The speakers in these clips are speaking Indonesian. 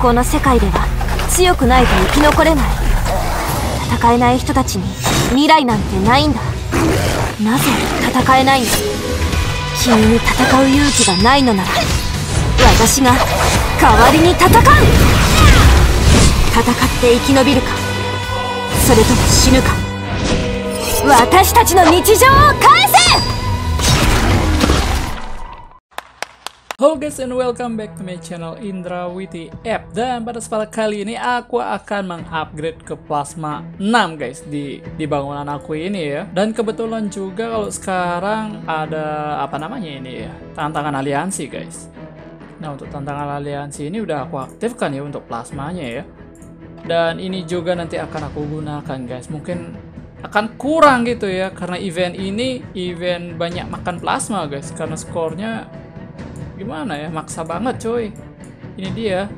この世界では強くないと生き残れない。戦えない人たちに未来なんてないんだ。なぜ戦えないんだ君に戦う勇気がないのなら。私が代わりに戦う。戦って生き延びるか。それとも死ぬか。私たちの日常を返せ！Halo guys and welcome back to my channel Indra Witi App. Dan pada kesempatan kali ini aku akan mengupgrade ke plasma 6 guys di, di bangunan aku ini ya. Dan kebetulan juga kalau sekarang ada apa namanya ini ya Tantangan aliansi guys. Nah untuk tantangan aliansi ini udah aku aktifkan ya untuk plasmanya ya. Dan ini juga nanti akan aku gunakan guys. Mungkin akan kurang gitu ya Karena event ini event banyak makan plasma guys Karena skornya gimana ya? Maksa banget coy. Ini dia.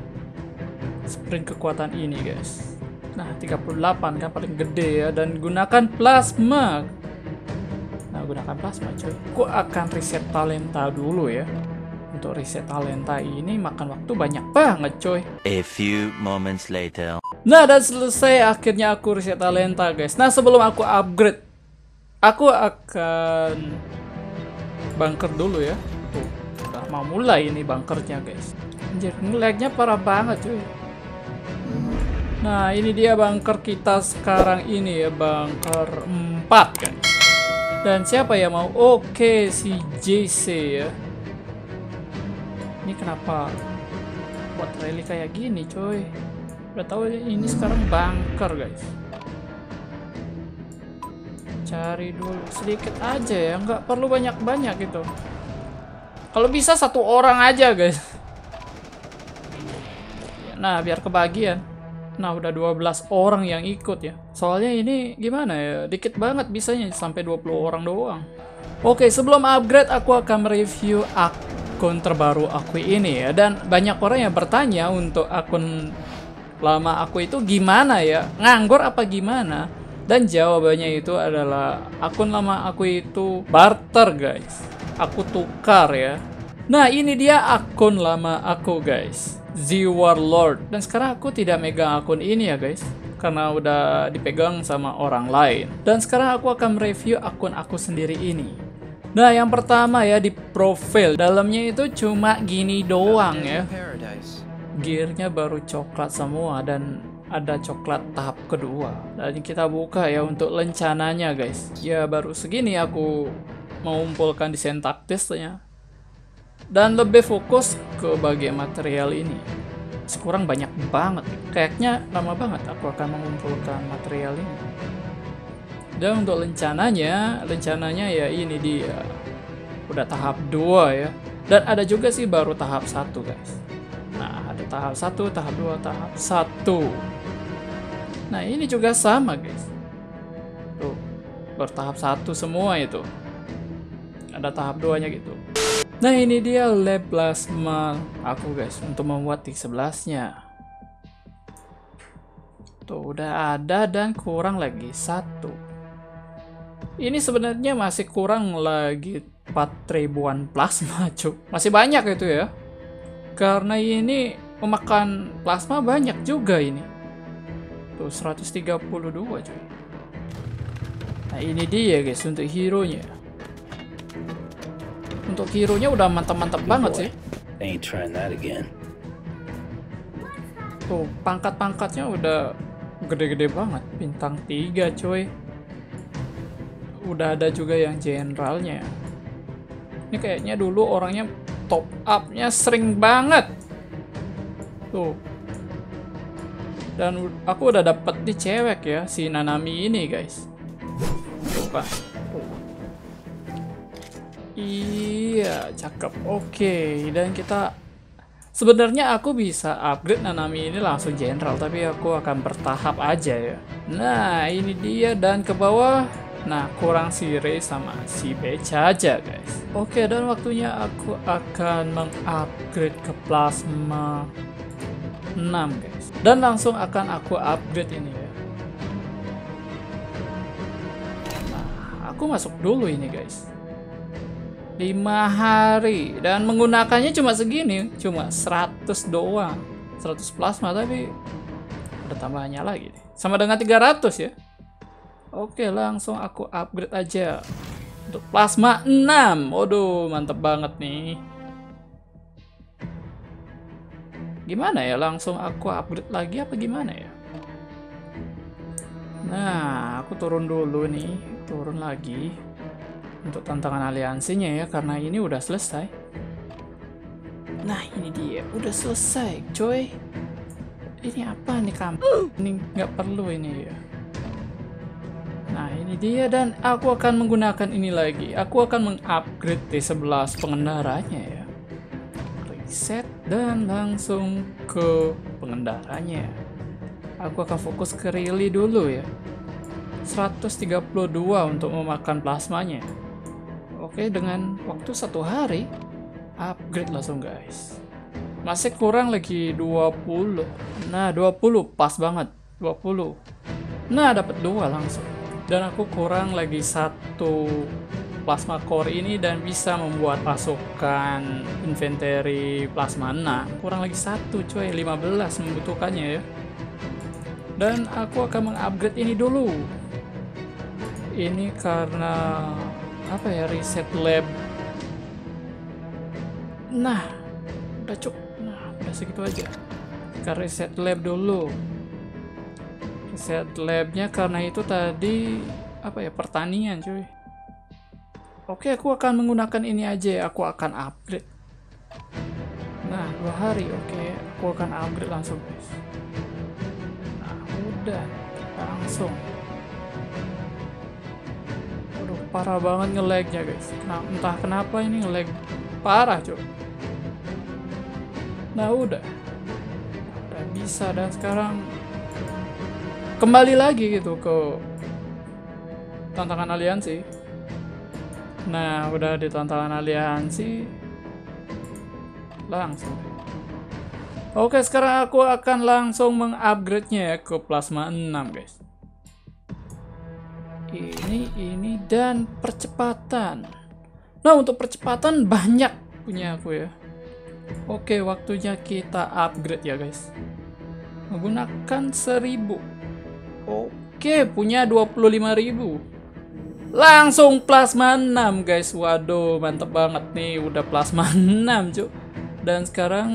Sprint kekuatan ini guys. Nah 38 kan paling gede ya. Dan gunakan plasma. Nah gunakan plasma coy. Aku akan reset talenta dulu ya. Untuk reset talenta ini makan waktu banyak banget coy. A few moments later. Nah, dan selesai akhirnya aku reset talenta, guys. Nah, sebelum aku upgrade, aku akan bunker dulu ya. Mau mulai ini bunkernya, guys. Anjir, nge-lagnya parah banget, cuy. Nah, ini dia bunker kita sekarang ini ya, bunker 4, kan. Dan siapa ya mau? Oke, si JC ya. Ini kenapa buat rally kayak gini, coy? Udah tahu ini sekarang bunker, guys. Cari dulu sedikit aja ya, nggak perlu banyak-banyak gitu. Kalau bisa satu orang aja, guys. Nah, biar kebagian. Nah, udah 12 orang yang ikut ya. Soalnya ini gimana ya? Dikit banget bisanya sampai 20 orang doang. Oke, sebelum upgrade aku akan mereview akun terbaru aku ini ya dan banyak orang yang bertanya untuk akun lama aku itu gimana ya? Nganggur apa gimana? Dan jawabannya itu adalah akun lama aku itu barter, guys. Aku tukar ya. Nah, ini dia akun lama aku, guys. Z Warlord. Dan sekarang aku tidak megang akun ini ya, guys. Karena udah dipegang sama orang lain. Dan sekarang aku akan review akun aku sendiri ini. Nah, yang pertama ya di profil. Dalamnya itu cuma gini doang ya. Gearnya baru coklat semua dan ada coklat tahap kedua. Dan kita buka ya untuk lencananya guys. Ya baru segini aku mengumpulkan desain taktisnya. Dan lebih fokus ke bagian material ini. Sekurang banyak banget. Kayaknya lama banget aku akan mengumpulkan material ini. Dan untuk lencananya, lencananya ya ini dia. Udah tahap 2 ya. Dan ada juga sih baru tahap 1 guys. Nah, ada tahap 1, tahap 2, tahap 1. Nah, ini juga sama guys. Tuh, bertahap 1 semua itu. Ada tahap 2-nya gitu. Nah, ini dia lab plasma aku guys untuk membuat tik 11-nya. Tuh, udah ada dan kurang lagi satu. Ini sebenarnya masih kurang lagi 4 ribuan plasma, cuk. Masih banyak itu ya. Karena ini memakan plasma banyak juga ini. Tuh 132 cuy. Nah, ini dia guys untuk hero-nya. Untuk hero-nya udah mantap-mantap banget sih. Ain't trying that again. Tuh, pangkat-pangkatnya udah gede-gede banget. Bintang 3 cuy. Udah ada juga yang generalnya. Ini kayaknya dulu orangnya top up-nya sering banget. Tuh. Dan aku udah dapet di cewek ya, si Nanami ini guys. Coba. Iya, cakep. Oke, dan kita sebenarnya aku bisa upgrade Nanami ini langsung general, tapi aku akan bertahap aja ya. Nah, ini dia dan ke bawah. Nah, kurang si Rei sama si Beca aja, guys. Oke, dan waktunya aku akan mengupgrade ke plasma 6, guys. Dan langsung akan aku upgrade ini ya. Nah, aku masuk dulu ini, guys. 5 hari dan menggunakannya cuma segini, cuma 100 doang. 100 plasma tapi ada tambahannya lagi. Sama dengan 300 ya. Oke, langsung aku upgrade aja. Untuk plasma 6. Waduh, mantep banget nih. Gimana ya? Langsung aku upgrade lagi apa gimana ya? Nah, aku turun dulu nih. Turun lagi. Untuk tantangan aliansinya ya, karena ini udah selesai. Nah, ini dia. Udah selesai, coy. Ini apa nih kamu? Ini nggak perlu ini ya. Nah, ini dia dan aku akan menggunakan ini lagi. Aku akan mengupgrade T11 pengendaranya ya. Reset dan langsung ke pengendaranya. Aku akan fokus ke Riley dulu ya. 132 untuk memakan plasmanya. Oke, dengan waktu satu hari, upgrade langsung guys. Masih kurang lagi 20. Nah, 20 pas banget. 20. Nah, dapat dua langsung. Dan aku kurang lagi satu plasma core ini dan bisa membuat pasukan inventory plasma 6. Kurang lagi satu coy, 15 membutuhkannya ya. Dan aku akan mengupgrade ini dulu. Ini karena apa ya reset lab. Nah, udah cukup. Nah, udah segitu aja. Kita reset lab dulu. Reset labnya karena itu tadi apa ya pertanian cuy. Oke, aku akan menggunakan ini aja. Aku akan upgrade. Nah, dua hari. Oke, aku akan upgrade langsung guys. Nah, udah langsung. Parah banget nge-lagnya guys. Nah, entah kenapa ini nge-lag parah cuy. Nah, udah. Udah bisa dan sekarang kembali lagi gitu ke tantangan aliansi. Nah, udah di tantangan aliansi langsung. Oke, sekarang aku akan langsung mengupgrade-nya ya ke plasma 6, guys. Ini, ini, dan percepatan. Nah, untuk percepatan banyak punya aku ya. Oke, waktunya kita upgrade ya, guys. Menggunakan 1000. Oke, punya 25.000. Langsung plasma 6 guys. Waduh, mantep banget nih udah plasma 6, Cuk. Dan sekarang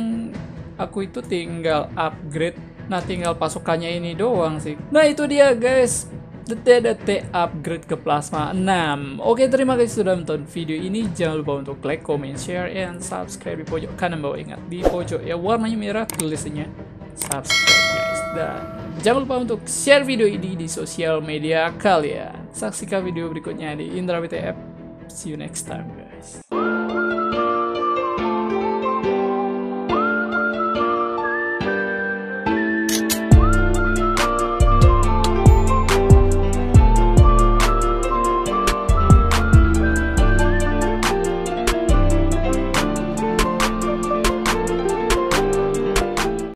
aku itu tinggal upgrade. Nah, tinggal pasukannya ini doang sih. Nah, itu dia guys. Detik-detik upgrade ke plasma 6 Oke terima kasih sudah menonton video ini. Jangan lupa untuk like, comment, share, and subscribe di pojok kanan bawah. Ingat di pojok ya warnanya merah tulisannya subscribe guys. Dan jangan lupa untuk share video ini di sosial media kalian. Saksikan video berikutnya di Indra BTF See you next time guys